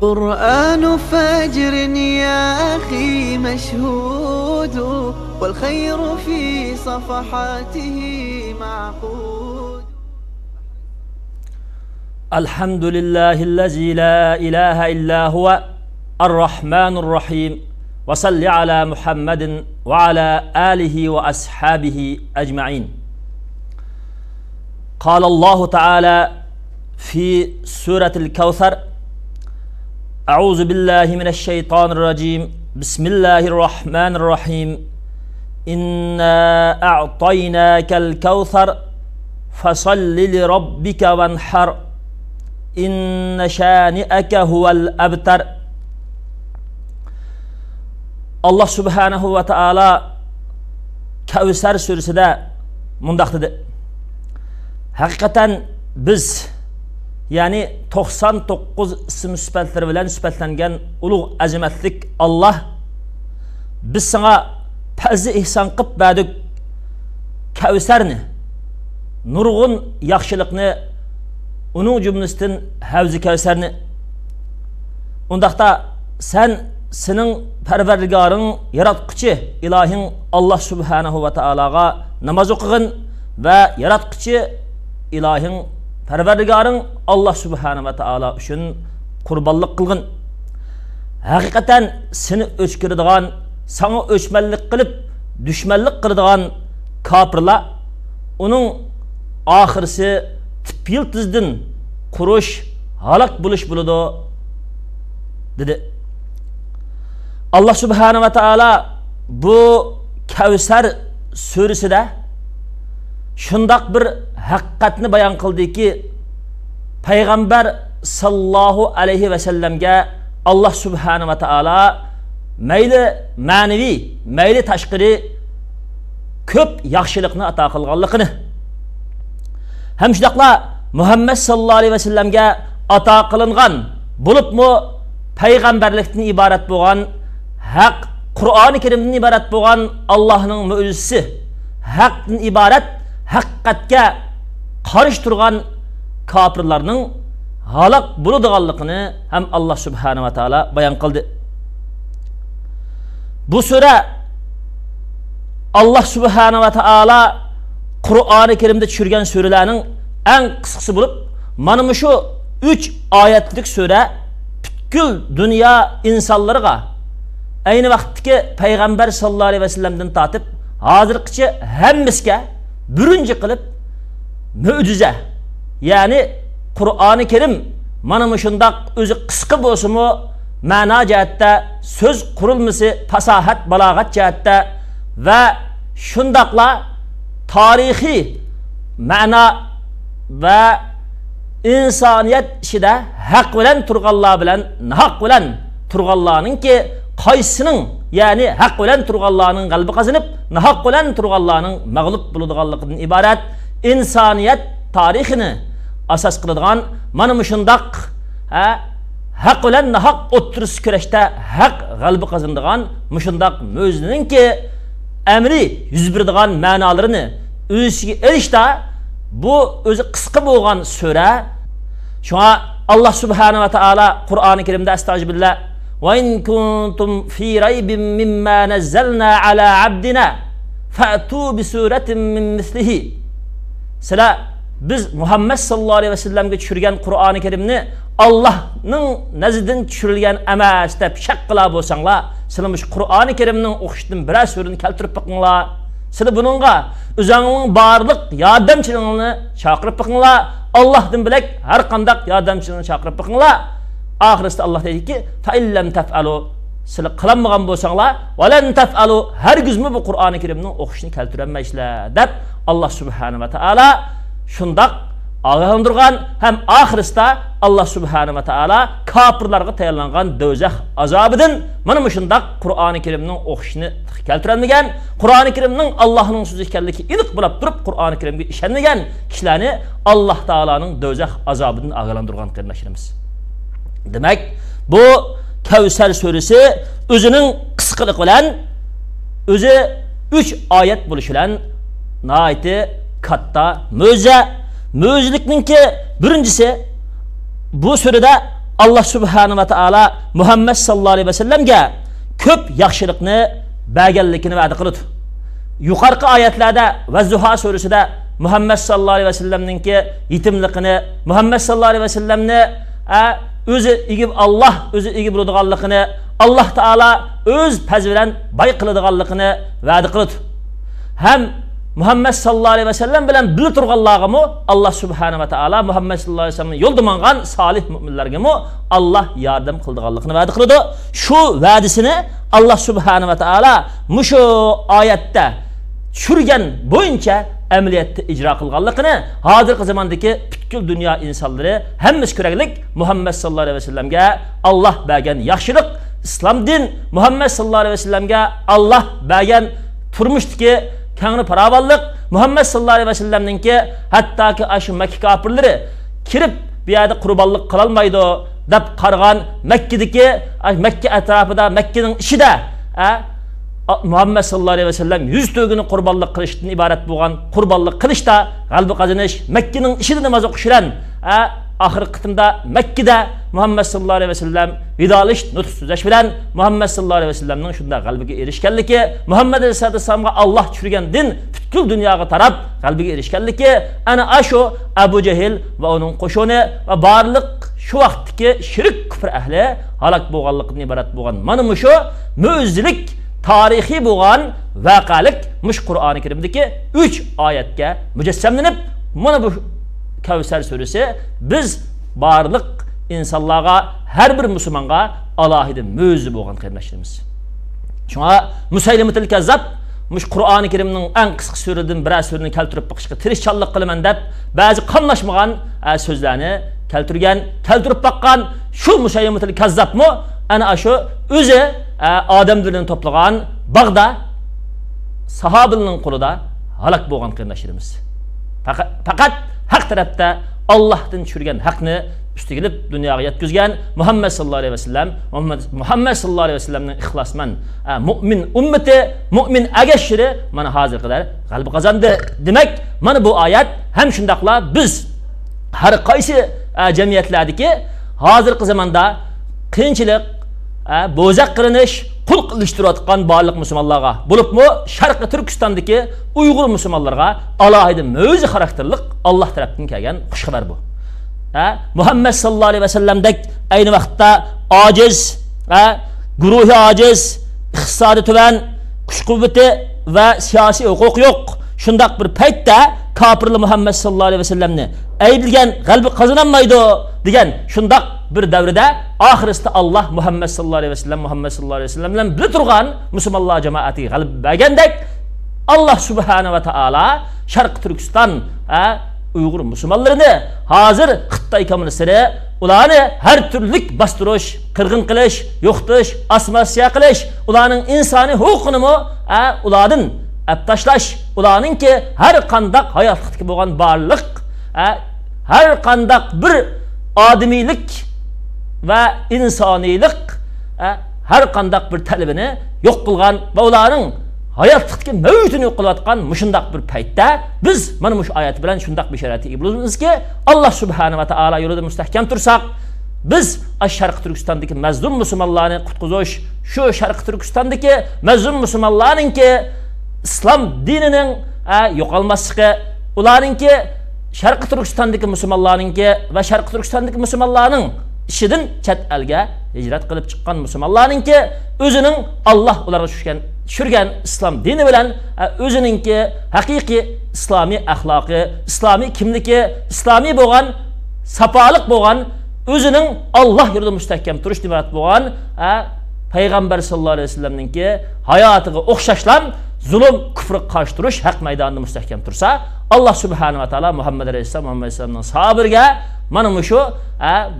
قرآن فجر يا أخي مشهود والخير في صفحاته معقود. الحمد لله الذي لا إله إلا هو الرحمن الرحيم وصل على محمد وعلى آله وأصحابه أجمعين. قال الله تعالى في سورة الكوثر أعوذ بالله من الشيطان الرجيم. بسم الله الرحمن الرحيم. إنا أعطيناك الكوثر فصل لربك وانحر. إن شانئك هو الأبتر. Allah subhanahu ve taala Kevser suresida mundaq dedi. Haqiqatan biz ya'ni 99 ism sifatlar bilan sifatlangan ulug' azamatlik Alloh biz sana fazi ihson qilib berdik. Kevserni nurg'un yaxshilikni uning jumlasidan Havzi Kevserni undaqda sen sening parvardigoring yaratquchi ilohing alloh subhanahu va taologa namoz o'qig'in va yaratquchi ilohing parvardigoring alloh subhanahu va taolo uchun qurbonlik qilg'in haqiqatan seni o'chkiradigan sana o'chmanlik qilib dushmanlik qiladigan kofirlar uning oxirisi tip yiltizdin qurish halok bo'lish bo'ladi dedi. Allah subhanahu va taolo bu Kavsar surisida shundoq bir haqiqatni bayon qildiki payg'ambar sallallohu alayhi vasallamga alloh subhanahu va taolo mayli ma'naviy mayli tashqari ko'p yaxshilikni ato qilganligini. Ham shundoqla muhammad sallallohu alayhi vasallamga ato qilingan bo'libmi payg'ambarlikdan iborat bo'lgan haq qur'oni karimdan iborat bo'lgan allohning mo'jizasi haqdan iborat haqiqatga qarshi turgan kofirlarning halok bo'ladiganligini ham alloh subhanava taolo bayon qildi. Bu sura alloh subhanava taolo qur'oni karimda tushirgan suralarning eng qisqasi bo'lib mana shu uch oyatlik sura butkul dunyo insonlarga ayni vaqtdagi payg'ambar sallallohu alayhi vasallamdan tortib hozirgacha hammasiga birinchi qilib mo'jiza ya'ni qur'oni karim mana shundoq o'zi qisqa bo'lsimi ma'no jihatda so'z qurilmasi fasohat balog'at jihatda va shundoqla tarixiy ma'no va insoniyat ishida haq bilan turganlar bilan haq bilan turganlarninki qaysining ya'ni haq bilan turganlarning qalbi qazinib nahaq bilan turganlarning mag'lub bo'ladiganligidan iborat insoniyat tarixini asos qiladigan mana shundoq ha haq bilan nahaq o'ttirisi kurashda haq g'alba qozonadigan mushundoq mo'jizaninki amri yuz beradigan ma'nolarini o'ziga erishda bu o'zi qisqa bo'lgan sura shunga alloh subhanava taolo qur'oni karimda astag'billah وإن كنتم في ريب مما نزلنا على عبدنا فأتوا بسورة من مثله سلا biz muhammad sallallohu alayhi vasallamga tushirgan qur'oni karimni allohning nazdidan tushirilgan emas deb shak qilar bo'lsanglar sizlar shu qur'oni karimning o'qishdan biroz surini keltirib boqinglar sizlar buningga o'zingning barliq yordamchiligingni chaqirib boqinglar allohdan bilak har qandaq yordamchiligini chaqirib boqinglar Axırısı Allah deyir ki, "Fa illem tef'alu" Sizə qılınmagan bolsanlar, "Və len tef'alu" hər güzmü bu Qur'an-ı Kərimnin oxuşunu kəltürənməyisizlər deyə Allah subhanahu va taala şundaq ağlandırğan həm axırısta Allah subhanahu va taala kafirlərə təyinlənğan dövzəx azabından mana məşındaq Qur'an-ı Kərimnin oxuşunu kəltürənməyən, Qur'an-ı Kərimnin Allahın sözü ikənliyi iliq bulab durub Qur'an-ı Kərimə işənməyən kişiləri Allah Taala'nın dövzəx azabından ağlandırğan qılmışırıq. Demak bu kavsar surasi o'zining qisqaligi bilan o'zi uch oyat bo'lishi bilan nihoyatda katta mo'jiza. Mo'jizalikninki birinchisi bu surada alloh subhanahu va taolo muhammad sallallohu alayhi vasallamga ko'p yaxshilikni berganligini va'da qiladi yuqorqi oyatlarda va zuho surasida muhammad sallallohu alayhi vasallamninki yetimligini muhammad sallallohu alayhi vasallamni o'zi egib olloh o'zi egib bo'ladiganligini alloh taolo o'z pazi bilan boy qiladiganligini va'da qildi ham muhammad sallallohu alayhi vasallam bilan birga turganlargami alloh subhanahu va taolo muhammad sallallohu alayhi vasallam yo'l mangan solih mo'minlargami alloh yordam qildiganligini va'da qiladi. Shu va'dasini alloh subhanahu va taolo mushu oyatda tushirgan bo'yicha amaliyotda ijro qilganligini hozirgi zamondagi butkul dunyo insonlari hammasi ko'raglik muhammad sallallohu alayhi vasallamga alloh bergan yaxshilik islom din muhammad sallallohu alayhi vasallamga alloh bergan turmushdagi kangni paravalliq muhammad sallallohu alayhi vasallamninki hattoki shu makka kofirlari kirib bu yerda qurbonlik qilolmaydi deb qaragan makkadagi makka atrofida makkaning Muhammed sallallahu aleyhi ve sellem 100 tögünü qurbanlıq qilishdan ibarat bo'lgan qurbanlıq qilishda g'alaba qozonish Makkaning ishini namoz o'qishdan oxirgi e, qitimda Makkada Muhammed sallallahu aleyhi ve sellem vidolish nutq so'zash bilan Muhammed sallallahu aleyhi ve sellemning shunda g'alabaga erishganligi Muhammad alayhisalatu vassalomga Alloh tushirgan din butkul dunyoga tarab g'alabaga erishganligi ana ashu Abu Jahl va uning qo'shini va barliq shu vaqtdagi shirk kufr ahli halok bo'lganligidan iborat bo'lgan mana shu mu'izlik tarixiy bo'lgan voqelik mush qur'oni karimdagi uch oyatga mujassamlanib mana bu kavsar surasi biz barliq insonlarga har bir musulmonga alohida mo'jiza bo'lgan qarindoshlarimiz shunga musaylimatil kazzab mush qur'oni karimning eng qisqa suradan bir surini keltirib boqishga tirishchanlik qilaman deb ba'zi qonlashmagan so'zlarni keltirgan keltirib boqqan shu musaylimatil kazzabmi? Ana shu o'zi odam dilini to'plagan bag'da sahobining qo'lida halok bo'lgan qarindoshlarimiz faqat haq tarafda ollohdan tushirgan haqni ustigilib dunyoga yetkazgan muhammad sallallohu alayhi vasallam muhammad sallallohu alayhi vasallamning ixlosman mo'min ummati mo'min agashiri mana hozir qadar g'alaba qozondi demak mana bu oyat ham shundoqla biz har qaysi jamiyatlardagi hozirgi zamonda qiyinchilik bo'zaq qilinish qul qilishtirayotgan barliq musulmonlarga. Bo'libmi? Sharqi turkistondagi uyg'ur musulmonlarga alohida mo'jiza xarakterlik alloh tarafdan kelgan xushxabar bu. Muhammad sallallohu alayhi vasallamdek ayni vaqtda ojiz guruhi ojiz iqtisodi tuban kuch quvvati va siyosiy huquq yo'q. Shundoq bir paytda kofirlar muhammad sallallohu alayhi vasallamni aybilgan g'albi qozonolmaydi degan shundoq bir davrida oxirisida alloh muhammad sallallohu alayhi vasallam muhammad sallallohu alayhi vasallam bilan birga turgan musulmonlar jamoatiga g'alaba bergandek alloh subhanahu va taolo sharq turkiston uyg'ur musulmonlarini hozir xitoy kommunistlari ularni har turlik bostirish qirg'in qilish yo'qotish osmosiya qilish ularning insoniy huquqinimi ulardan tashlash ularningki har qandaq hayotlikda bo'lgan barliq har qandaq bir odimiylik va insoniylik har qandaq bir talabini yo'q qilgan va ularning hayotlikdagi mavjudini yo'q qilayotgan mushundoq bir paytda biz mana mush oyat bilan shundoq bishoratga ega bo'lamizki alloh subhanahu va taolo yo'lida mustahkam tursak biz sharqi turkistondagi mazlum musulmonlarni qutqizish shu sharqi turkistondagi mazlum musulmonlarninki islom dinining yo'qolmasligi ularninki sharqi turkistondagi musulmonlarninki va sharqi turkistondagi musulmonlarning ishidan chet elga hijrat qilib chiqqan musulmonlarninki o'zining olloh ularga tushgan tushirgan islom dini bilan o'zininki haqiqiy islomiy axloqi islomiy kimligi islomiy bo'lgan safoliq bo'lgan o'zining olloh yo'lida mustahkam turish iborat bo'lgan payg'ambar sallallohu alayhi vasallamninki hayotiga o'xshashlam zulm kufri qarshi turish haq maydonida mustahkam tursa alloh subhanava taolo muhammad alayhissalom muhammad alayhissalomning sabirga mana shu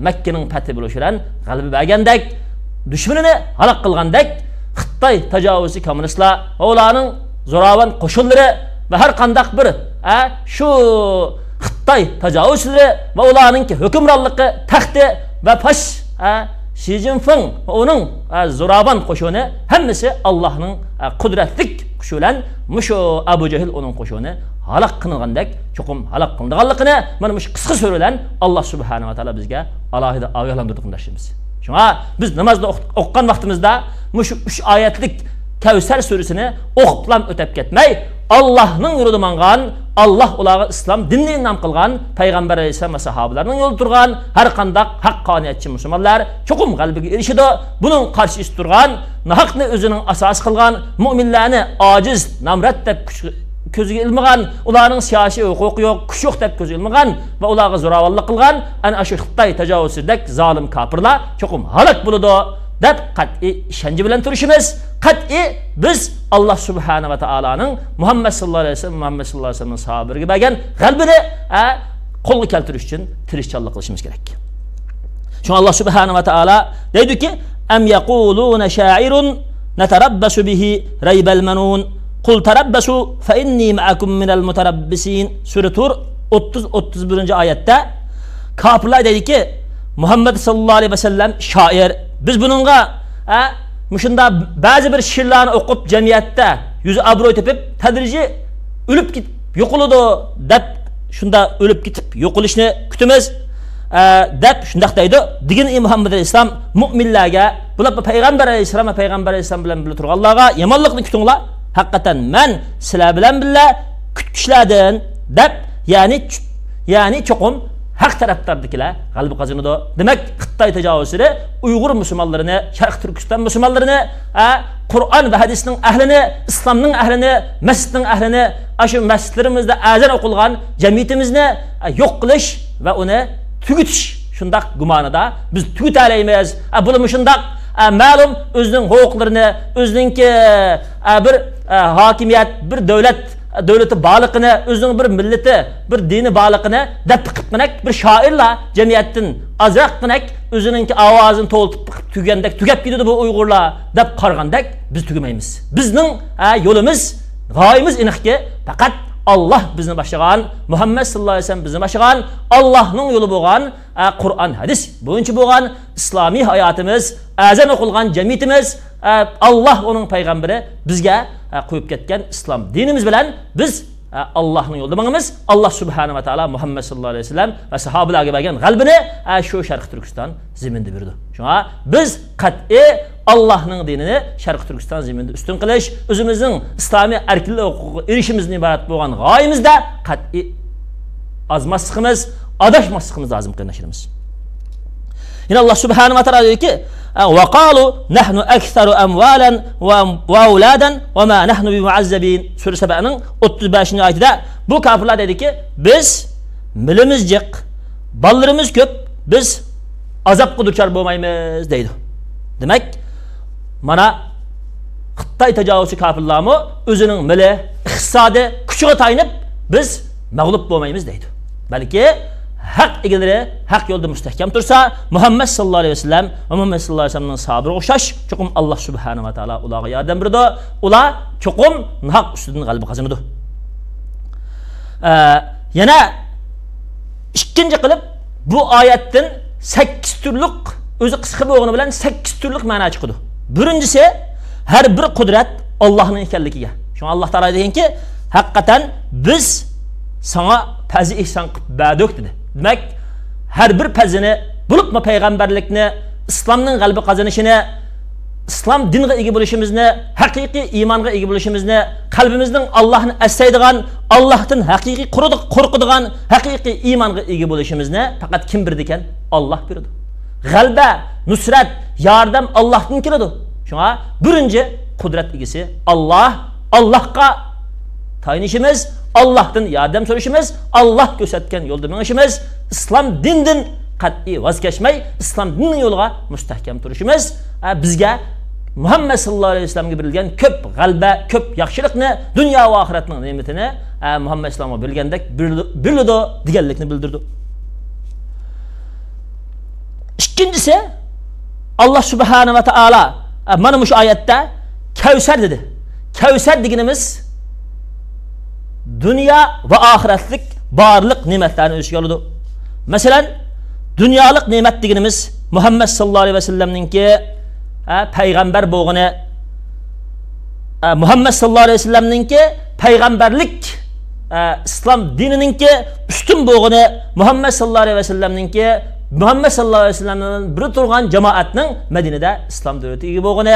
makkaning fathi bo'lishi bilan g'alaba bergandek dushmanini halok qilgandek xitoy tajovuzchi kommunistlar va ularning zo'ravon qo'shinlari va har qandaq bir shu xitoy tajovuzchilari va ularninki hukmronligi taxti va pash shi zinfin va uning zo'ravon qo'shini hammasi allohning qudratlik bilan mushu abu jahl uning qo'shig'ini halok qilingandek chuqum halok qilinganligini mana shu qisqa so'ra bilan alloh subhanava taolo bizga alohida ogohlantirdi qarindoshlarimiz shunga biz namozni o'qigan vaqtimizda shu uch oyatlik kavsar surasini o'qiblam o'tab ketmay allohning yo'lida mangan alloh ularga islom dinni nom qilgan payg'ambar alayhissalom va sahobalarning yo'lida turgan. Har qandaq haqqoniyatchi musulmonlar chuqum g'albiga erishidi buning qarshisi turgan nahaqni o'zining asosi qilgan mo'minlarni ojiz namrat deb ko'ziga ilmagan ularning siyosiy huquqi yo'q kuch yo'q deb ko'ziga ilmagan va ularga zo'ravonlik qilgan. Ana shu xitoy tajovuzidek zolim kofirlar chuqum halok bo'ladi deb qat'iy ishonchi bilan turishimiz qat'iy biz alloh subhanava taoloning muhammad sallallohu alayhi vasallam muhammad sallallohu alayhi vasallam sahobalarga bergan g'albini qo'lga keltirish uchun tirishchanlik qilishimiz kerak shunga alloh subhanava taolo deydiki am yaquluna shairun natarabbasu bihi raybal manun qul tarabbasu fa inni ma'akum minal mutarabbisin sura tur 30 31 oyatda kofirlar deydiki muhammad sallallohu alayhi vasallam shoir biz buningga mushunda ba'zi bir she'rlarni o'qib jamiyatda yuzi obro'y tepib tadrijiy o'lib ketib yo'qoladi deb shunda o'lib ketib yo'qolishni kutamiz. Deb shundoq deydi. Digin muhammad alayhissalom mo'minlarga bular payg'ambar alayhissalom va payg'ambar alayhissalom bilan birga turganlarga yomonlikni kutinglar. Haqiqatan man sizlar bilan birga kutishlardan deb ya'ni ya'ni cho'qim haq taraflardagilar g'alaba qozonadi demak xitoy tajovuzchilari uyg'ur musulmonlarini sharq turkiston musulmonlarini qur'on va hadisning ahlini islomning ahlini masjidning ahlini shu masjidlarimizda azan o'qilgan jamiyatimizni yo'q qilish va uni tugutish shundoq gumonida biz tugutalaymiz bu shundoq ma'lum o'zining huquqlarini o'zininki bir hokimiyat bir davlat davlati borlig'ini o'zining bir millati bir dini borlig'ini dab qilib bir shoirlar jamiyatdan ozroq o'zininki ovozini to'ltib tugandak tugab ketadi bu uyg'urlar deb qaragandek biz tugamaymiz. Bizning yo'limiz g'oyimiz aniqki faqat Allah bizni boshlagan muhammad sallallohu alayhi vasallam bizni boshlagan allohning yo'li bo'lgan qur'on hadis bo'yicha bo'lgan islomiy hayotimiz azan o'qilgan jamiyatimiz alloh uning payg'ambari bizga qo'yib ketgan dinimiz bilan biz allohning yo'lida boramiz alloh subhanava taolo muhammad sallallohu alayhi vasallam va sahobalarga bergan g'albini shu sharqi turkiston zaminda berdi shunga biz qat'iy Allah'ın dinini Şərq Türkistan zemində üstün qilish, özümüzün İslami erkinlik huquqi erişimizin ibarət bolğan gayimizdə qat'i azmaslıqımız, adaşmaslıqımız lazım qınaşırımız. Yine Allah Subhanahu ve Teala diyor ki: "Ve kalu nahnu ekseru emvalen ve evladen ve ma nahnu bimuazzabin." Sure Seba'nın 35. ayetinde bu kafirler dedi ki: "Biz milimiz cık, ballarımız köp, biz azap duçar bulmayız." deydi. Demek mana xitoy tajovuzchi kofirlarmi o'zining mili iqtisodi kuchiga tayanib biz mag'lub bo'lmaymiz deydi. Balki haq egalari haq yo'lda mustahkam tursa muhammad sallallohu alayhi vasallam va muhammad sallallohu alayhi vasallamning sahabiriga o'xshash chuqum alloh subhanava taolo ularga yordam berdi. Ular chuqum haq ustidan g'alaba qozonadi. Yana ikkinchi qilib bu oyatdan sakkiz turliq o'zi qisqa bo'lgani bilan sakkiz turliq ma'no chiqadi birinchisi har bir qudrat ollohning ekanligiga shu alloh taolo deganki haqiqatan biz sana pazi ihson qilib berdik dedi. Demak har bir pazini bo'libmi payg'ambarlikni islomning g'alaba qozonishini islom dinga ega bo'lishimizni haqiqiy iymonga ega bo'lishimizni qalbimizning allohni astaydigan allohdan haqiqiy qo'rqadigan haqiqiy iymonga ega bo'lishimizni faqat kim berdi ekan? Olloh berdi g'alba nusrat yordam allohdan keladi shunga birinchi qudrat egasi olloh allohga tayinishimiz allohdan yordam so'rashimiz alloh ko'rsatgan yo'lda minishimiz islom dindan qat'iy voz kechmay islom dini yo'liga mustahkam turishimiz bizga muhammad sallallohu alayhi vasallamga berilgan ko'p g'alba ko'p yaxshilikni dunyo va oxiratning ne'matini muhammad islomga berilgandek beriladi deganlikni bildirdi. İkkinchisi alloh subhanava taolo mana shu oyatda kavsar dedi. Kavsar deganimiz dunyo va oxiratlik barliq ne'matlarni o'z ichiga oladi masalan dunyolik ne'mat deganimiz muhammad sallallohu alayhi vasallamninki payg'ambar bo'lg'ini e, muhammad sallallohu alayhi vasallamninki payg'ambarlik e, islom dinininki ustun bo'lg'ini muhammad sallallohu alayhi Muhammed sallallahu aleyhi ve sellem'den biri turgan cemaatinin Medine'de İslam devleti gibi oğunu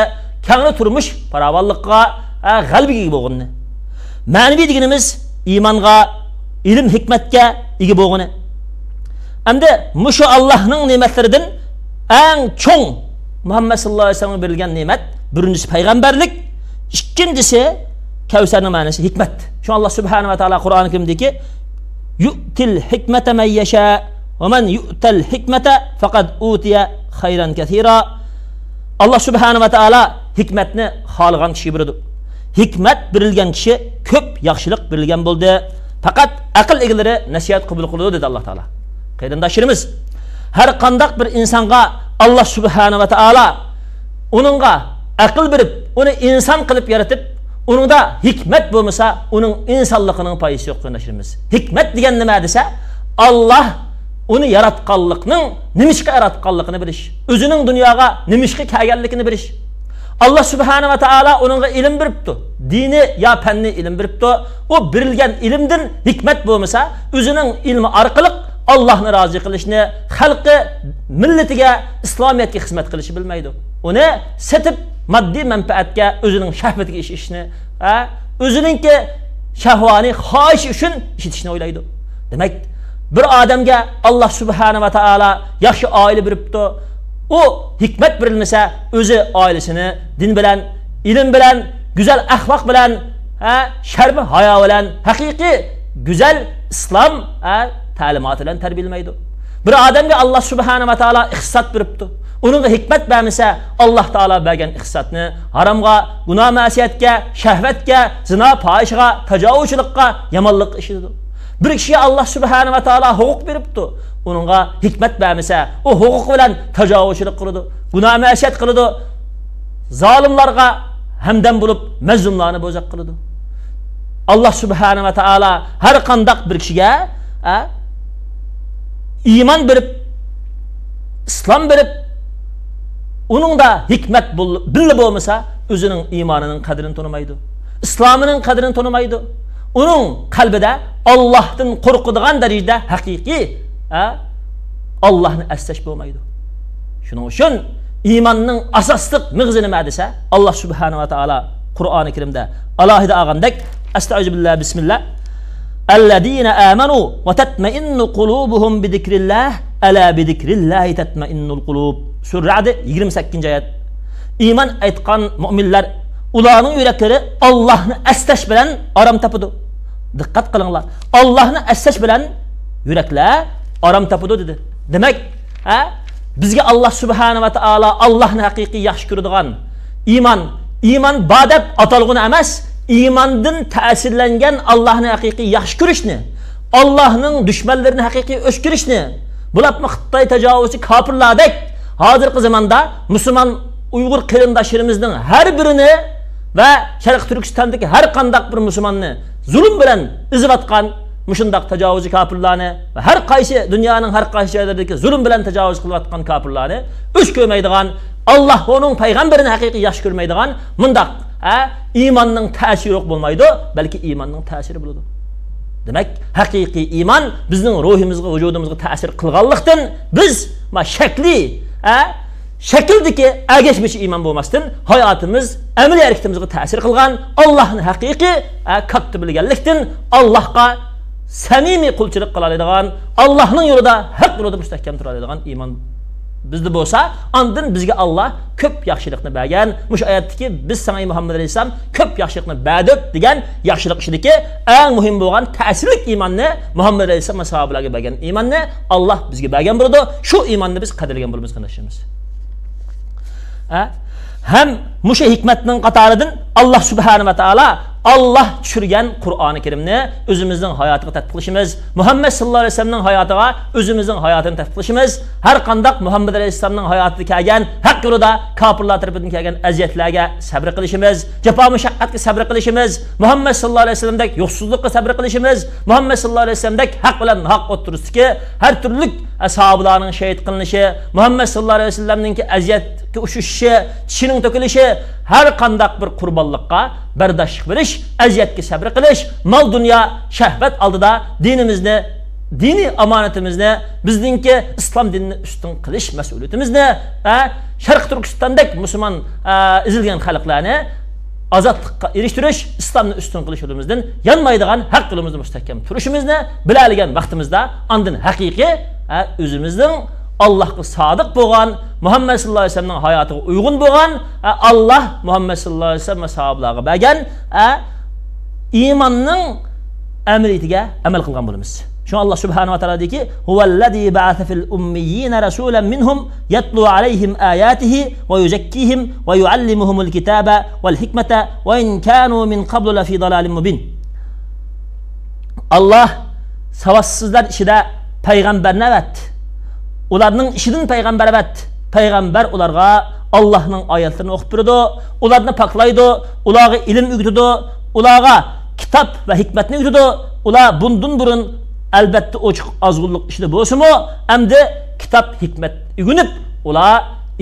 kendi turmuş paravallıkka e, galbi gibi oğunu. Manevi diginimiz imanğa, ilim hikmetke gibi oğunu. Hem de muşu Allah'ın nimetlerinden en çoğun Muhammed sallallahu aleyhi ve sellem'e verilgen nimet birincisi peygamberlik, ikincisi Kevser'in manası hikmet. Şu Allah subhanahu ve teala Kur'an-ı Kerim'deki yu'til hikmete men yeşâ va man yu'tal hikmata faqad utiya khayran kathira alloh subhanava taolo hikmatni xohlagan kishiga beradi hikmat berilgan kishi ko'p yaxshilik berilgan bo'ldi. Faqat aql egalari nasihat qabul qiladi dedi alloh taolo qarindoshlarimiz har qandaq bir insonga alloh subhanava taolo uningga aql berib uni inson qilib yaratib uningda hikmat bo'lmasa uning insonligining foydasi yo'q qarindoshlarimiz hikmat degan nima desa olloh uni yaratganlikning nimishga yaratganligini bilish. O'zining dunyoga nimishga kelganligini bilish. Alloh subhanava taolo uningga ilm beribdi. Dini yo fanni ilm beribdi. U berilgan ilmdan hikmat bo'lmasa o'zining ilmi orqali allohni rozi qilishni xalqi millatiga islomiyatga xizmat qilishni bilmaydi. Uni setib moddiy manfaatga o'zining shahvatiga ishishni o'zininki shahvoniy xohish uchun ishitishni o'ylaydi. Demak bir odamga alloh subhanava taolo yaxshi oila beribdi u hikmat berilmasa o'zi oilasini din bilan ilm bilan go'zal axloq bilan sharmi hayo bilan haqiqiy go'zal islom ta'limoti bilan tarbiyalamaydi bir odamga alloh subhanava taolo ixsat beribdi uningga hikmat bermasa alloh taolo bergan ixsatni haromga gunoh masiyatga shahvatga zino fohishga tajovuzchilikqa yomonlik ishidi bir kishiga alloh subhanava taolo huquq beribdi uningga hikmat bermasa u huquq bilan tajovuzchilik qiladi gunoh masiyat qiladi zolimlarga hamdam bo'lib mazlumlarni bo'zaq qiladi alloh subhanava taolo har qandaq bir kishiga iymon berib islom berib uningda hikmat billa bo'lmasa o'zining iymonining qadrini tonimaydi islomining qadrini tonimaydi uning qalbida ollohdan qo'rqadigan darajada haqiqiy ollohni aslash bo'lmaydi shuning uchun iymonning asosliq mig'zi nima desa alloh subhanava taolo qur'oni karimda alohida olgandek astag'izbillah bismillah الذين آمنوا وتطمئن قلوبهم بذكر الله ألا بذكر الله تطمئن القلوب سورة رعد 28 ayet iymon aytgan mo'minlar ularning yuraklari Allohni astash bilan orom topadi diqqat qilinglar Allohni astash bilan yuraklar orom topadi dedi. Demak ha bizga Alloh subhanahu va taolo Allohni haqiqiy yaxshi ko'radigan iymon iymon ba deb atalg'uni emas iymondan ta'sirlangan Allohni haqiqiy yaxshi ko'rishni Allohning dushmanlarini haqiqiy o'shkirishni bularni Xitoy tajovuzchi kofirlardek hozirgi zamonda musulmon Uyg'ur qarindoshlarimizning har birini ve Şerq Türkistan'daki her kandak bir Müslümanını zulüm bilen izbatkan muşundak tecavüzü kapırlarını ve her kaysi dünyanın her kaysi yerlerdeki zulüm bilen tecavüz kılatkan kapırlarını üç görmeydiğen Allah onun peygamberini hakiki yaş görmeydiğen mundak e, ha, imanın tesiri yok bulmaydı belki imanın tesiri buludu. Demek hakiki iman bizim ruhumuzga vücudumuzga tesir kılgallıktan biz ma şekli ha, shakldagi agashmichi iymon bo'lmasdan hayotimiz amaliy harakatimizga ta'sir qilgan Allohni haqiqiy katta bilganlikdan Allohga samimiy qulchilik qiladigan Allohning yo'lida haq yo'lida mustahkam turadigan iymon bizda bo'lsa ondan bizga Alloh ko'p yaxshilikni bergan mush oyatdagi biz sana muhammad alayhissalom ko'p yaxshilikni berdik degan yaxshilik ishidagi eng muhim bo'lgan ta'sirli iymonni muhammad alayhissalom sahobalarga bergan iymonni Alloh bizga bergan bo'ladi shu iymonni biz qadrlagan bo'lamiz qardoshlarimiz Hem muşe hikmetinin katarıdın Allah Subhanahu ve Teala tushirgan qur'oni karimni o'zimizning hayotiga tatbiq qilishimiz muhammad sallallohu alayhi vasallamning hayotiga o'zimizning hayotini tatbiq qilishimiz har qandoq muhammad alayhissalomning hayotida kelgan haq yo'lida kofirlar tarafidan kelgan aziyatlarga sabr qilishimiz jafo mushaqqatga sabr qilishimiz muhammad sallallohu alayhi vasallamdek yo'qsizlikqa sabr qilishimiz muhammad sallallohu alayhi vasallamdek haq bilan haq o'tirisidagi har turli ashablarning shahid qilinishi muhammad sallallohu alayhi vasallamninki aziyatga uchishishi tishining to'kilishi har qandaq bir qurbonlikqa bardoshlik berish aziyatga sabr qilish mol dunyo shahvat oldida dinimizni diniy omonatimizni bizningki islom dinini ustun qilish mas'uliyatimizni sharq turkistondek musulmon izilgan xalqlarni ozodlikqa erishtirish islomni ustun qilish yo'limizdan yonmaydigan haq yo'limizda mustahkam turishimizni biladigan vaqtimizda andin haqiqiy o'zimizning allohga sodiq bo'lgan muhammad sallallohu alayhi vasallamning hayotiga uyg'un bo'lgan alloh muhammad sallallohu alayhi vasallam va sahobalarga bergan iymonning amaliyatiga amal qilgan bo'lamiz Şu Allah Subhanahu ve Teala dedi ki: "Huvellezî ba'ate fil ummiyyin rasulen minhum yatlu aleyhim ayatihi ve yuzekkihim ve yuallimuhumul kitabe vel hikmete ve in kanu min qablu la fi dalalin mubin." Allah savaşsızlar içinde peygamber nevet. Ularning ishidan payg'ambar evat. Payg'ambar ularga Allohning oyatlarini o'qib beradi, ularni poklaydi, ularga ilm o'rgatadi, ularga kitob va hikmatni o'rgatadi. Ular bundan burun albatta ochiq ozg'unlik ishida bo'lsinmi hamda kitob hikmat ugunib ular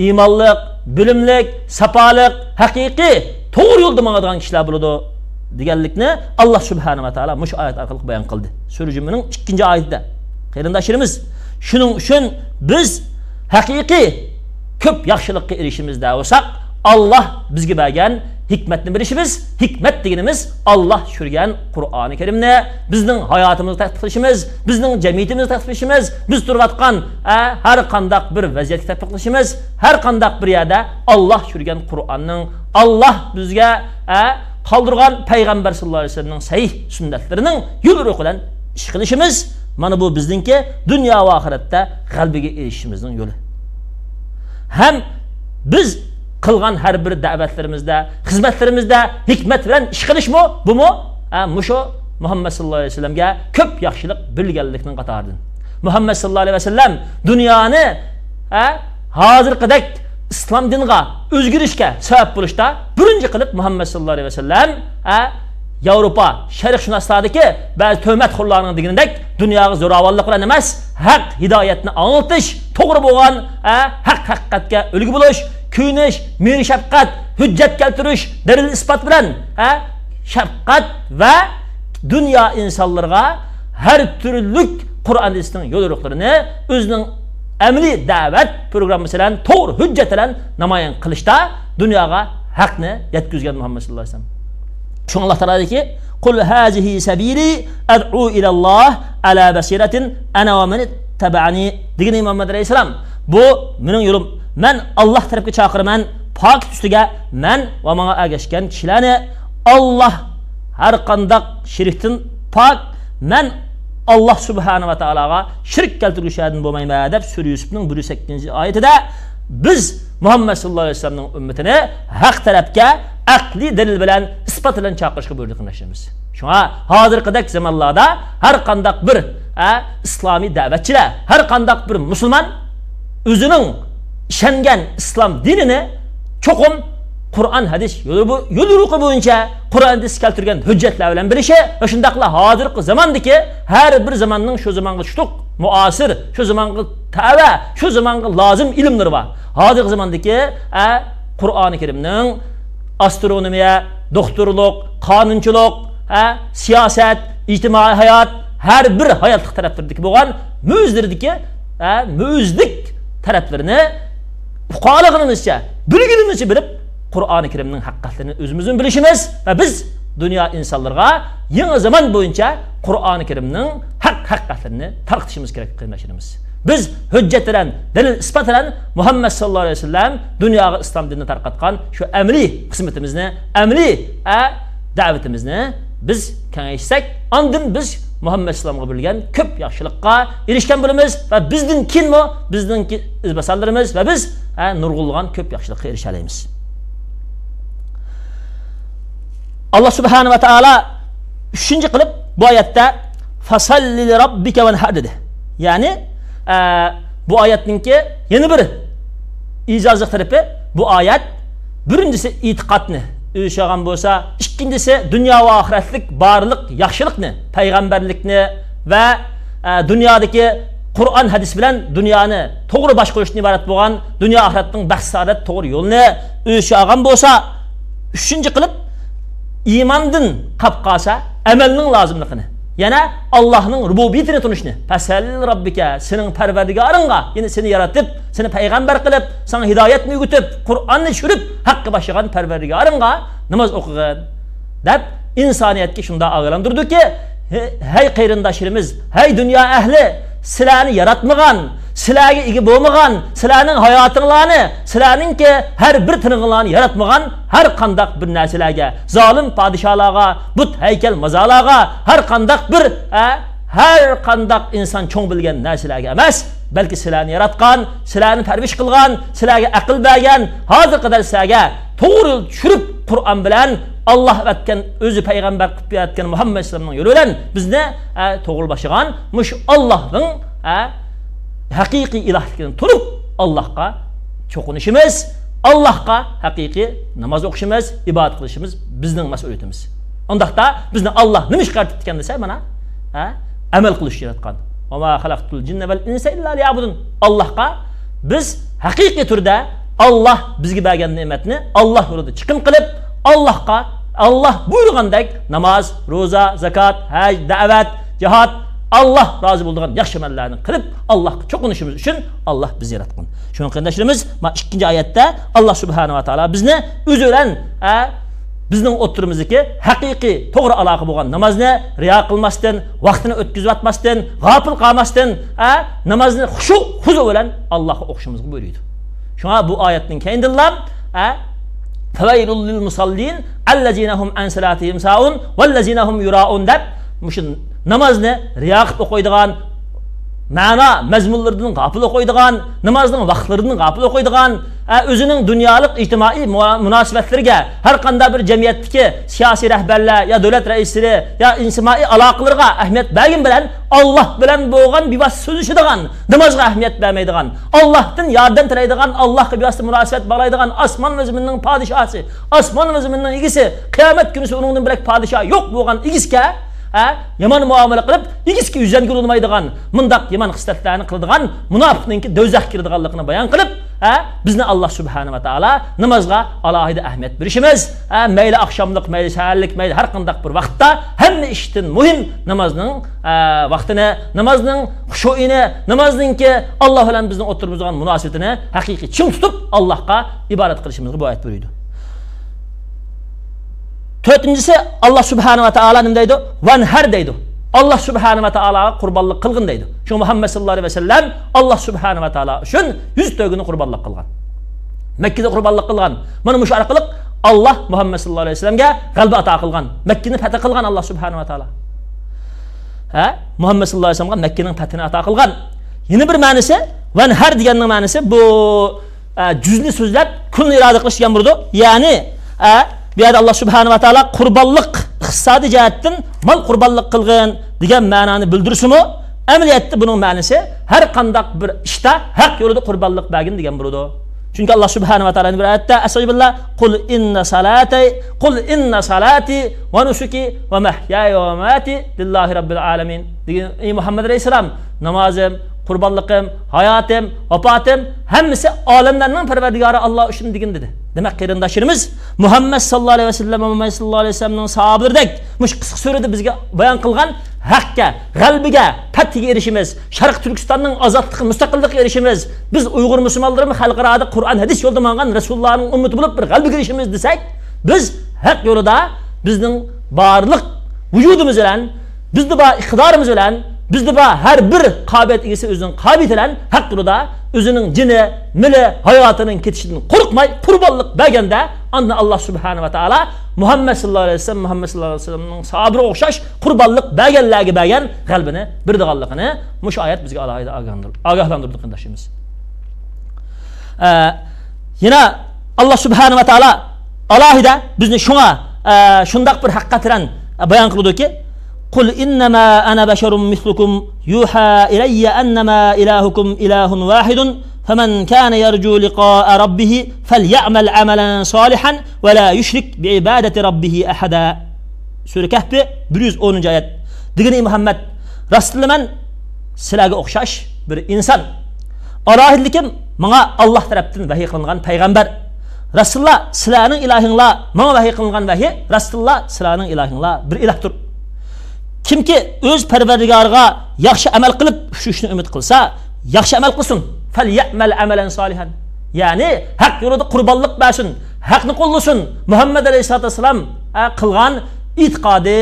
iymonliq bilimlik sapoliq haqiqiy to'g'ri yo'lda mangadigan kishilar bo'ladi deganlikni alloh subhanava taolo mush oyat orqali bayon qildi sura jummaning ikkinchi oyatida qarindoshlarimiz shuning uchun biz haqiqiy ko'p yaxshilikqa erishishimizda bo'lsak olloh bizga bergan hikmatni bilishimiz, hikmat deganimiz Allah tushirgan Qur'oni Karimni bizning hayotimizni tatbiq qilishimiz, bizning jamiyatimizni tatbiq qilishimiz, biz turayotgan har qandaq bir vaziyatni tatbiq qilishimiz, har qandaq bir yerda Alloh tushirgan Qur'onning Alloh bizga qoldirgan payg'ambar sallallohu alayhi vasallamning sahih sunnatlarining yo'l bilan ish qilishimiz mana bu bizningki dunyo va oxiratda g'albiga erishishimizning yo'li. Ham biz qilgan har bir da'vatlarimizda xizmatlarimizda hikmat bilan ish qilishmi bumi mushu muhammad sallallohu alayhi vasallamga ko'p yaxshilik bilganlikning qatoridan muhammad sallallohu alayhi vasallam dunyoni hozirgidek islom diniga o'zgarishga sabab bo'lishda birinchi qilib muhammad sallallohu alayhi vasallam Avropa şərqşünasları ki, bəzi töhmət xurlarının digindək dünyağı zoravallıqla nəməz, haqq hidayətini anıltış, toğru boğan, ə, haqq haqqətgə ülgü buluş, küyünüş, müri şəfqət, hüccət gəltiriş, dəril ispat bilən, ə, şəfqət və dünya insanlarına hər türlük Qur'an isinin yol yoruqlarını özünün əmli dəvət proqramı silən, toğru hüccət ilən namayan qılışda dünyağa haqqını yetküzgən Muhammed sallallahu aleyhi ve sellem. Vasallam shu alloh taolo dediki qul hazihi sabili ad'u ilalloh ala basiratin ana va man tabani degan muhammad alayhissalom bu mening yo'lim man Alloh tarafga chaqiraman pok ustiga man va menga ergashgan kishilarni Alloh har qandaq shirkdan pok man Alloh subhanahu va taologa shirk keltirishlardan bo'lmayman deb sura Yusufning 108-oyatida biz Muhammad sallallohu alayhi vasallamning ummatini haq tarafga aqli dalil bilan isbot bilan chaqirishga buyurdik qilishimiz. Shunga hozirgidek zamonlarda har qandaq bir islomiy da'vatchilar, har qandaq bir musulmon o'zining ishongan islom dinini cho'qim qur'on hadis yo'l yo'riqi bo'yicha qur'on hadis keltirgan hujjatlar bilan bilishi va shundoqla hozirgi zamondagi har bir zamonning shu zamonga tushdiq muasir shu zamonga tava shu zamonga lozim ilmlar bor hozirgi zamondagi qur'oni karimning astronomiya doktorlik qonunchilik siyosat ijtimoiy hayot har bir hayotlik taraflaridagi bo'lgan mo'zdirdagi mo'zdik taraflarini fuqaroligimizcha bilginimizcha bilib qur'oni karimning haqiqatlarini o'zimizni bilishimiz va biz dunyo insonlarga yangi zamon bo'yicha qur'oni karimning haq haqiqatlarini tarqitishimiz kerak qarindoshlarimiz biz hujjat bilan dalil isbot bilan muhammad sallallohu alayhi vasallam dunyoga islom dinini tarqatgan shu amaliy xizmatimizni amaliy da'vatimizni biz kengaytsak andin biz muhammad islomga bo'lgan ko'p yaxshilikqa erishgan bo'lamiz va bizdan keyinmi bizning izbasallarimiz va biz nurg'ulg'an ko'p yaxshilikqa erisha olamiz alloh subhanahu va taolo uchinchi qilib bu oyatda fasalli robbika vanhar dedi. Ya'ni bu oyatninki yana bir ijozli tarafi bu oyat birinchisi e'tiqodni uyushag'an bo'lsa. İkkinchisi dunyo va oxiratlik barliq yaxshilikni payg'ambarlikni va e, dunyodagi Qur'on hadis bilan dunyoni to'g'ri boshqarishdan iborat bo'lgan dunyo oxiratning baxt saodat to'g'ri yo'lini o'zi olgan bo'lsa. Uchinchi qilib iymondan qolib qolsa amalning lozimligini yana allohning rububiyatini tunishni pasal robbika sening parvardigoringga ya'ni seni yaratib seni payg'ambar qilib sana hidoyatni o'gitib qur'onni tushirib haqqa boshlagan parvardigoringga namoz o'qigin deb insoniyatga shunday ogohlantirdiki hey qarindoshlarimiz hey dunyo ahli sizlarni yaratmagan sizlarga ega bo'lmagan sizlarning hayotinglarni sizlarningki har bir tirig'inglarni yaratmagan har qandaq bir narsalarga zolim podsholarga but haykal mazolarga har qandaq bir har qandaq inson cho'ng bilgan narsalarga emas balki sizlarni yaratgan sizlarni parvish qilgan sizlarga aql bergan hozir qadar sizlarga to'g'ri tushirib qur'on bilan olloh aytgan o'zi payg'ambar qilib berayotgan muhammad alayhisalomning yo'li bilan bizni to'g'ri boshlagan mush ollohning haqiqiy ilohligidan turib allohga cho'qinishimiz allohga haqiqiy namoz o'qishimiz ibodat qilishimiz bizning mas'uliyatimiz. Undaqda bizni olloh nima ish qilayotgan desa mana amal qilish yaratgan. Allohga biz haqiqiy turda olloh bizga bergan ne'matni olloh yo'lida chiqim qilib allohga olloh buyurgandek namoz ro'za zakot haj da'vat jihod Allah razı yaxshi amallarni qilib Allohga cho'qinishimiz uchun Alloh bizni yaratgan. Shuni qarindoshlarimiz, mana ikkinchi oyatda Alloh subhanahu va taolo bizni o'zi bilan bizning o'tirimizdagi haqiqiy to'g'ri aloqa bo'lgan namozni riyo qilmasdan, vaqtini o'tkazib atmasdan, g'ofil qolmasdan, namozni xushu huzu bilan Allohga o'qishimizga buyurdi. Shunga bu oyatning keyindilam Fawailul lil musallin allazina hum an salatihim saun vallazina hum yuraun namozni riyo qilib o'qiydigan ma'no mazmunlaridan g'afil o'qiydigan namozning vaqtlaridan g'afil o'qiydigan o'zining dunyolik ijtimoiy munosabatlarga har qanday bir jamiyatdagi siyosiy rahbarlar yo davlat raislari yo ijtimoiy aloqalarga ahamiyat bergin bilan olloh bilan bo'lgan bevosita so'zlashadigan namozga ahamiyat bermaydigan ollohdan yordam tilaydigan allohga bevosita munosabat bog'laydigan osmon va zaminning podshosi osmon va zaminning egisi qiyomat kuni undan bilak podsho yo'q bo'lgan egisga yomon muomala qilib egizki yuzanga urilmaydigan mundoq yomon xislatlarni qiladigan munofiqninki do'zaxga kiradiganligini bayon qilib bizni alloh subhanava taolo namozga alohida ahamiyat berishimiz mayli oqshomlik mayli saharlik mayli har qandaq bir vaqtda hamma ishdan muhim namozning vaqtini namozning xushuini namozningki alloh bilan bizni o'tirib munosabatini haqiqiy chin tutib allohga ibodat qilishimizga bu oyat buyurdi alloh subhanava taolo nima deydi vanhar deydi. Alloh subhanava taologa qurbonlik qilgin deydi. Shu muhammad sallallohu alayhi vasallam alloh subhanava taolo uchun yuz to'gini qurbonlik qilgan makkada qurbonlik qilgan mana shu orqali alloh muhammad sallallohu alayhi vasallamga g'alba ato qilgan makkani fath qilgan alloh subhanava taolo ha muhammad sallallohu alayhi vasallamga makkaning fathini ato qilgan yana bir ma'nisi vanhar deganning ma'nisi bu juzli so'zlab kunni iroda qilish degan ya'ni bu yerda alloh subhanava taolo qurbonliq iqtisodiy jihatdan mol qurbonlik qilgin degan ma'noni bildirsimi amaliyotda buning ma'nosi har qandaq bir ishda haq yo'lida qurbonlik bergin degan bo'ladi. Chunki alloh subhanava taoloni bir oyatda astag'firullah qul inna salati qul inna salati va nusuki va mahyaya va mamati lillahi robbil alamin. Degan ey muhammad alayhissalom namozim qurbonliqim hayotim vafotim hammasi olamlarning parvardigori alloh uchun degan dedi demak qarindoshlarimiz muhammad sallallohu alayhi vasallam muhammad sallallohu alayhi vasallamning sahobilaridek mush qisqa surada bizga bayon qilgan haqqa g'albiga fathiga erishimiz sharq turkistonning ozodligi mustaqillikka erishimiz biz uyg'ur musulmonlarimiz xalqaroda qur'on hadis yo'lida mangan rasulullohning ummati bo'lib bir g'albiga erishimiz desak biz haq yo'lida bizning barliq vujudimiz bilan bizni iqtidorimiz bilan bizda bor har bir qobiliyat egasi o'zining qobiliyati bilan haq yo'lida o'zining jini mili hayotining ketishidan qo'rqmay qurbonlik berganda anda alloh subhanava taolo muhammad sallallohu alayhi vasallam muhammad sallallohu alayhi vasallamning sahobiga o'xshash qurbonlik berganlarga bergan g'albini birdiganligini mushu oyat bizga alohida ogohlantirdi qarindoshimiz yana alloh subhanava taolo alohida bizni shunga shundoq bir haqiqat bilan bayon qildiki قل إنما أنا بشر مثلكم يوحى إلي أنما إلهكم إله واحد فمن كان يرجو لقاء ربه فليعمل عملا صالحا ولا يشرك بعبادة ربه أحدا سورة كهف بريز أون جايات دقني محمد رسل من سلاغ أخشاش بر إنسان الله لكم ما الله تربتن وهي قلنغان پيغمبر رسل الله سلاغن إلهن الله ما وهي قلنغان وهي رسل الله سلاغن إلهن الله بر إله تر kimki o'z parvardigoriga yaxshi amal qilib shu ishni umid qilsa yaxshi amal qilsin falyamal amalan solihan ya'ni haq yo'lida qurbonlik bersin haqni qo'llasin muhammad alayhisalotu vassalam qilgan e'tiqodi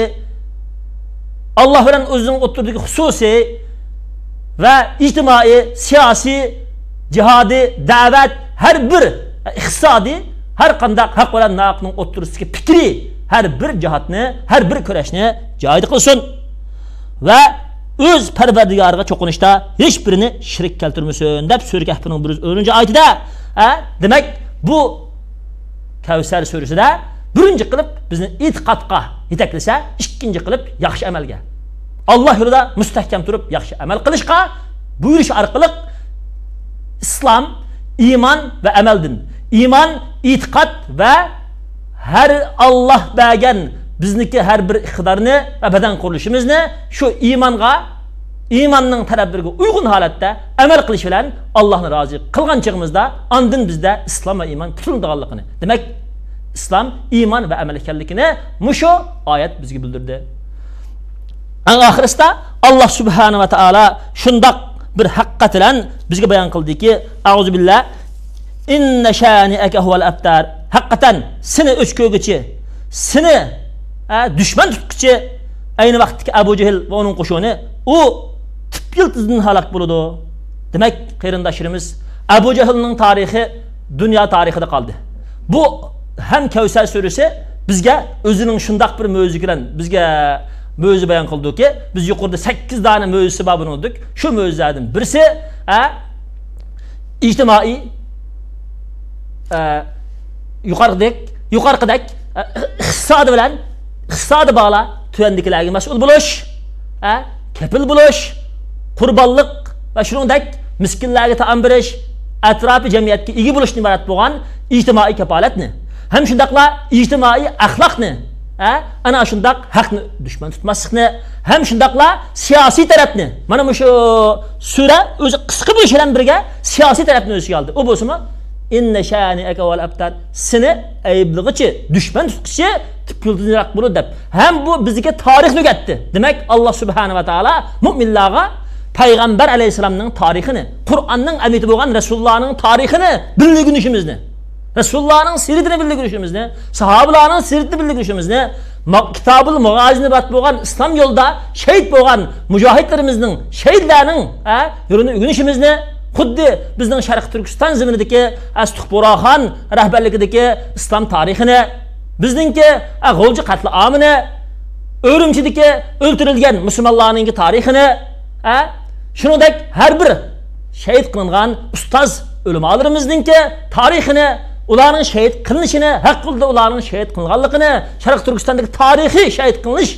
alloh bilan o'zining o'tirdagi xususiy va ijtimoiy siyosiy jihodiy da'vat har bir iqtisodiy har qandaq haq bilan naqning o'tirisidagi fikri har bir jihatni har bir kurashni joyida qilsin və öz pərvərdigarıqa çoxunuşda heç birini şirik kəltirməsin. Dəb Sürü Kəhbinin 10-cu ayədə hə? demək bu Kəvsər surəsi də birinci qılıb bizni etiqadqa yetəkləsə, ikinci qılıb yaxşı əməlgə. Allah yolunda müstəhkəm durub yaxşı əməl qılışqa buyuruş arqılıq İslam, iman və əməldin. İman, etiqad və hər Allah bəgən bizniki har bir iqtidorni va badan qurilishimizni shu iymonga iymonning talablariga uyg'un holatda amal qilish bilan allohni rozi qilgan chig'imizda andin bizda islom va iymon tutiladiganligini demak islom iymon va amal ekanligini mushu oyat bizga bildirdi. Ang oxirisida alloh subhanahu va taolo shundoq bir haqiqat bilan bizga bayon qildiki auzu billah inna shaniaka huval abtar. Haqiqatan seni o'chko'gichi seni dushman tutguchi ayni vaqtdagi abu jahl va uning qo'shuni u tip yiltizdan halok bo'ladi demak qarindoshlarimiz abu jahlning tarixi dunyo tarixida qoldi bu ham kavsar surasi bizga o'zining shundoq bir mo'jiza bilan bizga mo'jiza bayon qildiki biz yuqorida sakkiz dona mo'jizasi bor bo'ldik shu mo'jizadan birisi ijtimoiy yuqoridek yuqorqidek iqtisodi bilan iqtisodi bog'la tuvandikilarga mas'ul bo'lish kepil bo'lish qurbonlik va shuningdek miskinlarga taom berish atrofi jamiyatga ega bo'lishni iborat bo'lgan ijtimoiy kapolatni ham shundoqla ijtimoiy axloqni ana shundoq haqni dushman tutmaslikni ham shundoqla siyosiy tarafni mana shu sura o'zi qisqa bo'lishi bilan birga siyosiy tarafni o'z ichiga oldi. U bo'lsinmi inna shaniaka val abtar seni ayblig'ichi dushman tutqichi yultizroq bo'ladi deb ham bu bizga tarixni o'rgatdi demak alloh subhanava taolo mo'minlarga payg'ambar alayhissalomning tarixini qur'onning amiti bo'lgan rasulullohning tarixini bildirishimizni rasulullohning siratini bildirishimizni sahobalarning siratini bildirishimizni kitobul mug'azini bat bo'lgan islom yo'lida shahid bo'lgan mujohidlarimizning shahidlarning yo'lini o'rganishimizni xuddi bizning sharq turkiston zaminidagi astuqburoxon rahbarligidagi islom tarixini bizningki g'o'lji qatli omini o'rimchidagi o'ltirilgan musulmonlarning tarixini shuningdek har bir shahid qilingan ustoz ulamolarimizningki tarixini ularning shahid qilinishini haq yo'lda ularning shahid qilinganligini sharq turkistondagi tarixiy shahid qilinish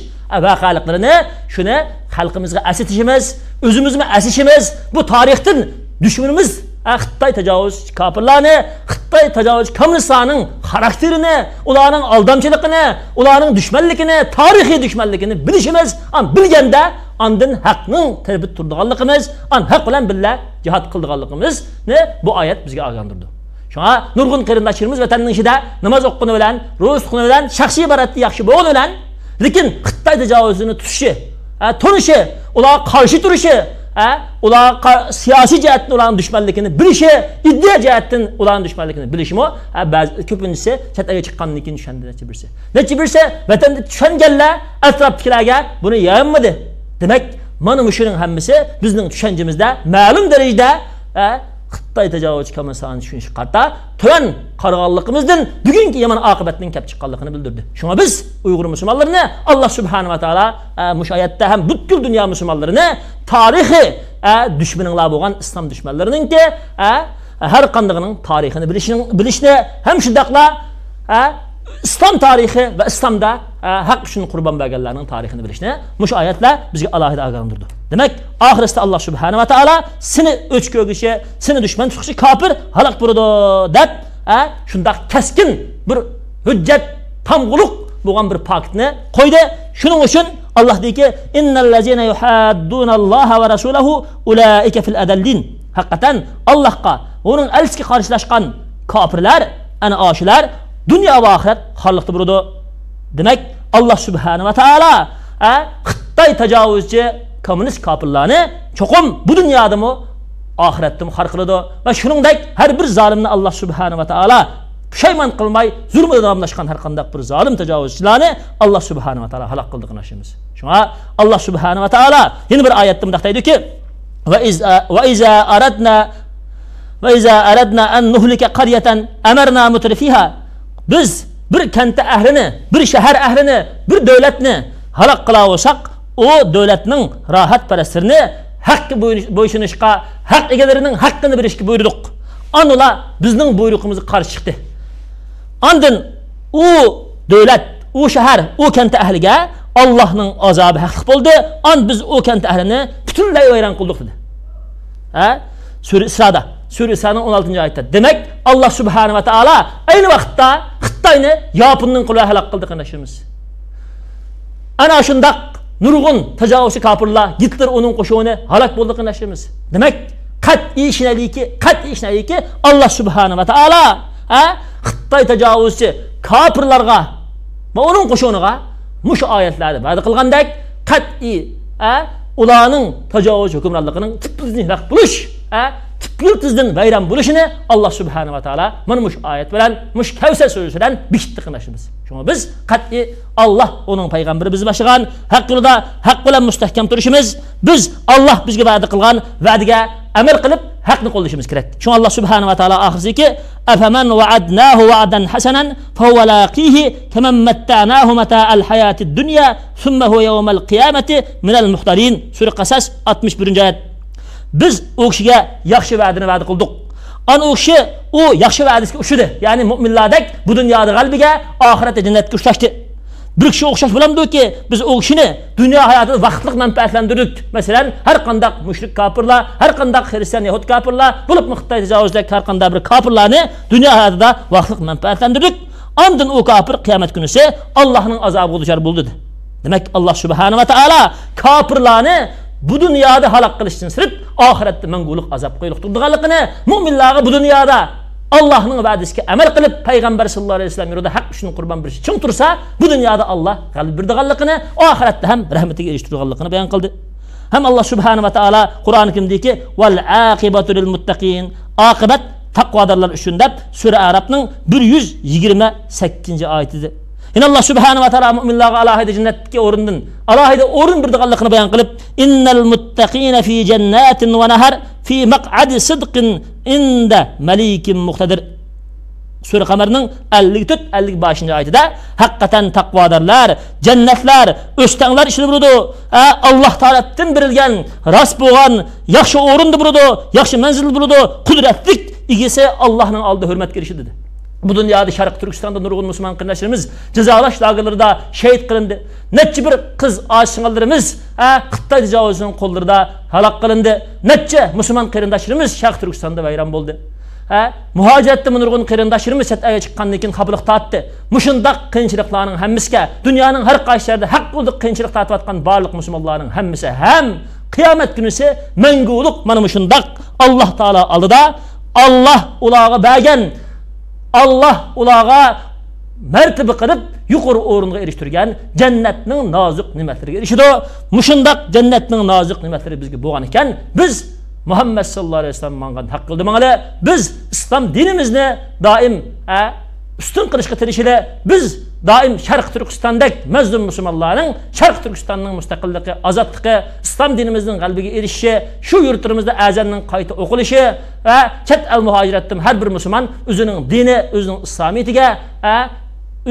vaqaliqlarini shuni xalqimizga asitishimiz o'zimizni asishimiz bu tarixdan dushmanimiz xitoy tajovuz kofirlarni xitoy tajovuz kommunistlarning xarakterini ularning aldamchiligini ularning dushmanligini tarixiy dushmanligini bilishimiz bilganda andin haqning tarbit turdiganligimiz an haq bilan birga jihod qildiganligimizni bu oyat bizga ogondirdi shunga nurg'un qarindoshlarimiz vatanning ichida namoz o'qigani bilan ro'za tutgani bilan shaxsiy ibodatda yaxshi bo'lgani bilan lekin xitoy tajovuzini tutishi tunishi ularga qarshi turishi ular siyosiy jihatdan ularning dushmanligini bilishi iddia jihatdan ularning dushmanligini bilishimi ba'zi ko'pinchisi chet elga chiqqandan keyin tushandi necha birisi necha birisi vatanda tushunganlar atrofdagilarga buni yoyinmadi demak mana shuning hammasi bizning tushanchamizda ma'lum darajada xitoy tajovuzchi kommunistlarni tushunish qarta tuvan qaraganligimizdan bugungi yomon oqibatning kelib chiqqanligini bildirdi. Shunga biz uyg'ur musulmonlarini alloh subhanava taolo mush oyatda ham butkul dunyo musulmonlarini tarixiy dushmaninglar bo'lgan islom dushmanlarininki har qandig'ining tarixini bilishni ham shundoqla İslam tarixi və İslamda ə, haqq üçün qurban bəqəllərinin tarixini bilişini müş ayətlə bizə alahidə ağandırdı. Demək, ahirəstə Allah Subhanahu va Taala seni öç gögüşə, seni düşmən çıxışı kafir halaq burudu deyə ə, e, şundaq kəskin bir hüccət tamğuluq bo'lgan bir paktni qo'ydi. Shuning uchun Allah deyki: "Innallazina yuhaddunallaha va rasulahu ulaika fil adallin." Haqiqatan Allohga, uning elchiga qarshilashgan kofirlar, ana oshilar dunyo va oxirat xorliqda bo'ladi. Demak, Alloh subhanahu va taolo Xitoy tajovuzchi kommunist kofirlarni cho'qim bu dunyodami oxiratda xor qiladi va shuningdek har bir zolimni Alloh subhanahu va taolo pushaymon qilmay zulm davomlashgan har qanday bir zolim tajovuzchilarni Alloh subhanahu va taolo halok qildi qilishimiz. Shunga Alloh subhanahu va taolo yana bir oyatda bunday deydi-ki: "Va iz va iza aradna va iza aradna an nuhlika qaryatan amarna mutrifiha" Biz bir kentda ahlini, bir shahar ahlini, bir davlatni halok qila olsak, o davlatning rohat parastlarini haqqa bo'ysunishga, haq egalarining haqqini berishga buyurdik. Anıla bizning buyrug'imizga qarshi chiqdi. Ondan u davlat, u shahar, u kent ahliga Allohning azobi haqliq bo'ldi. An biz u kent ahlini butunlay vayron qildik dedi. Ha? Sura Isroda, Sura Isroning 16-oyatda. Demak, Alloh subhanahu va taolo ayni vaqtda Xitoyni Yaponning qo'liga halok qildi qardoshimiz. Ana shundaq nurg'un tajovuzchi kofirlar Hitler uning qo'shig'ini halok bo'ldi qardoshimiz. Demak, qat'iy ishnaliki, qat'iy ishnaliki Alloh subhanahu va taolo ha Xitoy tajovuzchi kofirlarga va uning qo'shiniga mush oyatlarni va'da qilgandek qat'iy a ularning tajovuz hukmronligining tibbizni haq bo'lish a tibbiltizdan bayram bo'lishini Alloh subhanahu va taolo mana mush oyat bilan mush Kavsar surasidan bitdi qilishimiz. Shunga biz qat'iy Alloh uning payg'ambari bizni boshlagan haq yo'lida haq bilan mustahkam turishimiz, biz Alloh bizga va'da qilgan va'daga amal qilib haqni qo'llashimiz kerak. Shu Alloh subhanahu va taolo oxirdagi afaman wa'adnahu wa'dan hasanan fahuwa laqihi kaman matta'nahu mata'al hayatid dunya thumma huwa yawmal qiyamati minal muhtarin. Sura Qasas 61-oyat. Biz u kishiga yaxshi va'dani va'da qildik. An u kishi u yaxshi va'dasiga ushidi. Ya'ni mu'minlardek bu dunyoda qalbiga oxiratda jannatga ushlashdi. bir kishi o'xshash bo'lamdiki biz u kishini dunyo hayotida vaqtliq manfaatlantirdik masalan har qandaq mushrik kofirlar har qandaq xristian yahud kofirlar bo'lib xitoy tajovuzidagi har qanday bir kofirlarni dunyo hayotida vaqtliq manfaatlantirdik ondan u kofir qiyomat kunisi allohning azobiga duchor bo'ldi demak alloh subhanava taolo kofirlarni bu dunyoda halok qilishdan sirib oxiratda mangulik azob qo'yliq turdiganligini mo'minlarga bu dunyoda Allah'ın va'dasiga amal qilib payg'ambar sallallohu alayhi vasallam yo'lida haq uchun qurbon berish ching tursa bu dunyoda Alloh g'alaba berdiganligini oxiratda ham rahmatiga erishtirganligini bayon qildi ham alloh subhanahu va taolo qur'oni karimdagi val aqibatu lil muttaqin oqibat taqvodorlar uchun deb sura arabning bir yuz yigirma sakkizinchi oyatida Allah subhanahu ve teala müminlerine alahide cennetke orundun. Alahide orun bir dağallıkını bayan kılıp innel muttaqine fi cennetin ve nehar fi mak'adi sıdqin inde melikin muhtadir. Sura Kamer'nin 54 55. ayetinde hakikaten takvadarlar, cennetler, östenler işini burudu. Allah tarafından berilgen, rast boğan, yakşı orundu burudu, yakşı menzil burudu, kudretlik igisi Allah'ın aldığı hürmet girişi dedi. Bu dünyada Şarkı Türkistan'da nurgun Müslüman kardeşlerimiz cezalaş lagırlarda şehit kılındı. Netçe bir kız aşıngalarımız Kıttay tecavüzünün kollarında halak kılındı. Netçe Müslüman kardeşlerimiz Şarkı Türkistan'da bayram oldu. Ha, muhaciretde nurgun kardeşlerimiz setaya çıkkandan keyin kabılık tattı. Muşundaq kıyınçılıklarının hemmisiga, dünyanın her yerinde hak bulduk kıyınçılık tatıp atkan barlık Müslümanların hemmisi hem kıyamet günüsü menguluk mana muşundaq Allah Teala alıda Allah ulağı bəgən Allah ulağa mertibi kılıp yukarı uğruna eriştirgen cennetinin nazik nimetleri erişidu. Muşundak cennetinin nazik nimetleri bizge boğan iken biz Muhammed sallallahu aleyhi ve sellem mangan hakkıldı mangalı biz İslam dinimizni daim e, ustun qilishga tirishili biz doim sharq turkistondek mazlum musulmonlarning sharq turkistonning mustaqilligi ozodligi islom dinimizning g'albiga erishishi shu yurtimizda azanning qayta o'qilishi va chet el muhojiratdan har bir musulmon o'zining dini o'zining islomiyatiga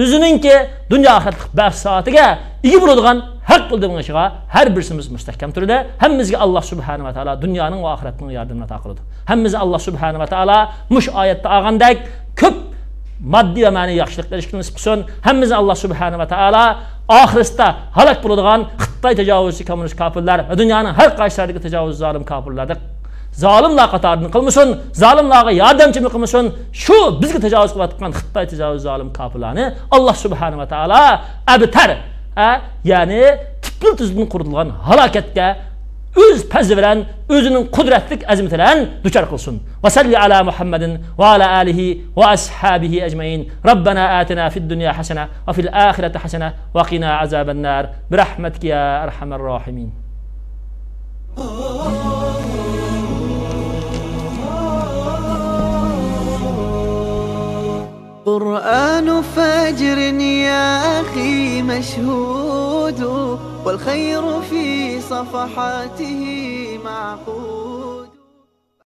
o'zininki dunyo oxiratlik baxt soatiga ega bo'ladigan haq qildinishiga har birsimiz mustahkam turdi hammamizga alloh subhanava taolo dunyoning va oxiratning yordamini ato qildi hammamizga alloh subhanava taolo mush oyatda olgandek ko'p maddi mani yaxshilik erishishni nasib qilsin hammamizni alloh subhanahu va taolo oxiratda halok bo'ladigan xitoy tajovuzchi kommunist kofirlar va dunyoning har qaysilariga tajovuz zolim kofirlarda zolimlar qatoridan qilmasin zolimlarga yordamchi qilmasin shu bizga tajovuz qilayotgan xitoy tajovuz zolim kofirlarni alloh subhanava taolo abtar ya'ni putkul tuzdan qurilgan halokatga o'z pazi bilan o'zining qudratlik azmati bilan duchor qilsin va salli ala muhammadin va ala alihi va ashabihi ajmain robbana atina fid dunya hasana va fil oxirati hasana va qina azaban nar birahmatika ya arhamar rohimin قرآن فجر يا أخي مشهود والخير في صفحاته معقود.